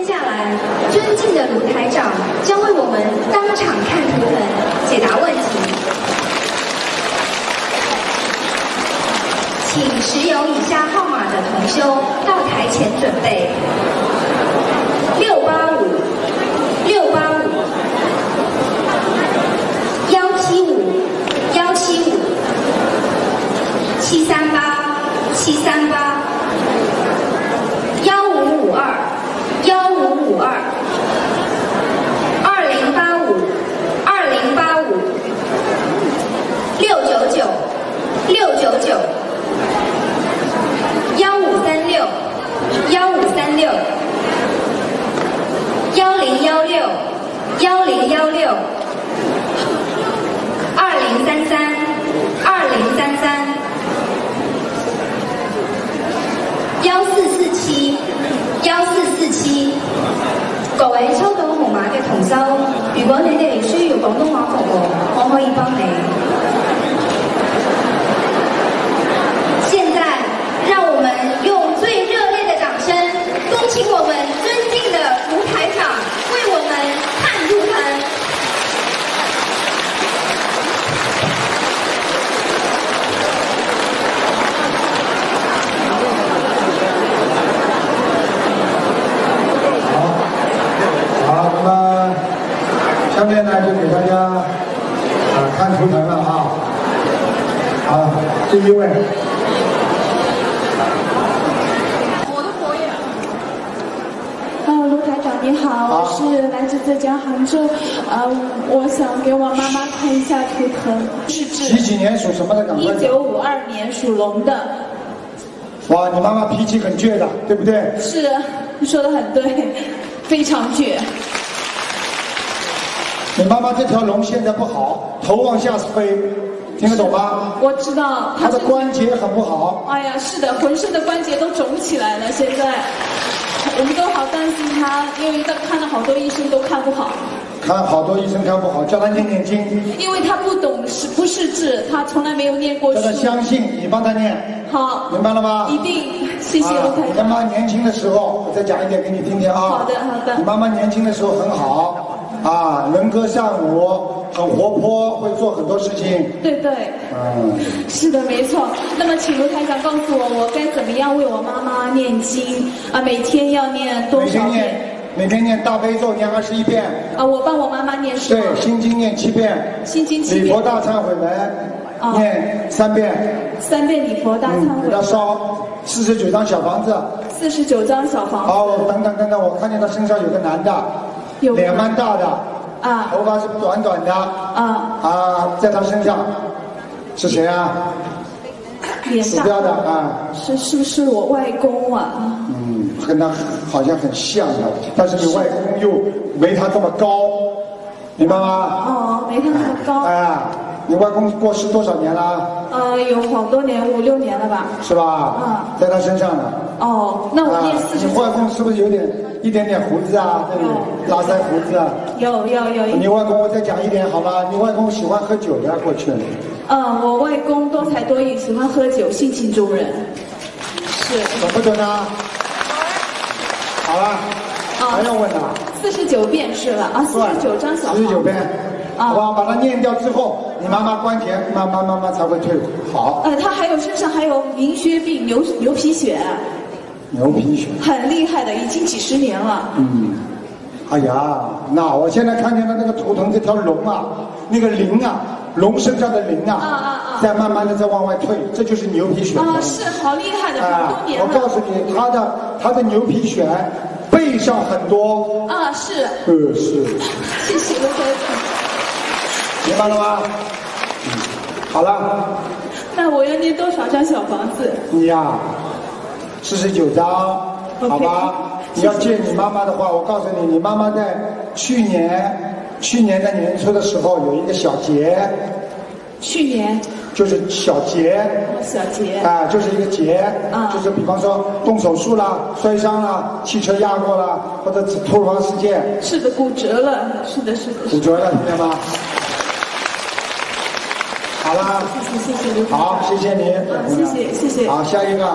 接下来，尊敬的卢台长将为我们当场看图本解答问题。请持有以下号码的同修到台前准备：六八五、六八五、幺七五、幺七五、七三八、七三八。如果你哋需要广东话服务，我可以帮你。第一位，我的佛爷。啊，卢台长你好，我是来自浙江杭州。啊，我想给我妈妈看一下图腾。是几几年属什么的？赶快。一九五二年属龙的。哇，你妈妈脾气很倔的，对不对？是，你说的很对，非常倔。你妈妈这条龙现在不好，头往下飞。听得懂吗？我知道他的关节很不好。哎呀，是的，浑身的关节都肿起来了，现在我们都好担心他，因为到看了好多医生都看不好。看好多医生看不好，叫他念念经。因为他不懂是不是字，他从来没有念过书。叫他相信你，帮他念。好，明白了吗？一定，谢谢。好，你妈妈年轻的时候，我再讲一点给你听听啊。好的，好的。你妈妈年轻的时候很好，啊，能歌善舞。很活泼，会做很多事情。对对，嗯，是的，没错。那么，请卢台长告诉我，我该怎么样为我妈妈念经？啊，每天要念多少遍？每天念，每天念大悲咒念二十一遍。啊，我帮我妈妈念。对，心经念七遍。心经七遍。礼佛大忏悔文念三遍。三遍礼佛大忏悔文。给他烧四十九张小房子。四十九张小房子。好，等等等等，我看见他身上有个男的，脸蛮大的。啊，头发是短短的啊啊，在他身上，是谁啊？鼠标的啊，是是不是我外公啊？嗯，跟他好像很像的，但是你外公又没他这么高，明白吗？哦，没他那么高。哎，你外公过世多少年了？呃，有好多年，五六年了吧？是吧？嗯，在他身上呢。哦，那我变四十。你外公是不是有点？一点点胡子啊，这里拉腮胡子啊。有有有。你外公，我再讲一点好吗？你外公喜欢喝酒的，过去。嗯，我外公多才多艺，喜欢喝酒，性情中人。是。准不准呢？好了。还要问呢？四十九遍是了啊，四十九张小。四十九遍。啊，把它念掉之后，你妈妈关节慢慢慢慢才会退好。呃，他还有身上还有银屑病，牛牛皮癣。牛皮癣很厉害的，已经几十年了。嗯，哎呀，那我现在看见的那个图腾，这条龙啊，那个鳞啊，龙身上的鳞啊，啊啊啊，在慢慢的在往外退，这就是牛皮癣。啊，是好厉害的，很多年我告诉你，他的他的牛皮癣背上很多。啊，是。嗯，是。谢谢卢总。明白了吗？好了。那我要捏多少张小房子？你呀。四十九章，好吧？你要见你妈妈的话，我告诉你，你妈妈在去年，去年的年初的时候有一个小节。去年。就是小节。小节。啊，就是一个节。啊。就是比方说动手术了、摔伤了、汽车压过了，或者突发事件。是的，骨折了，是的，是的。骨折了，听见吗？好啦，谢谢，谢谢您。好，谢谢您。谢谢，谢谢。好，下一个。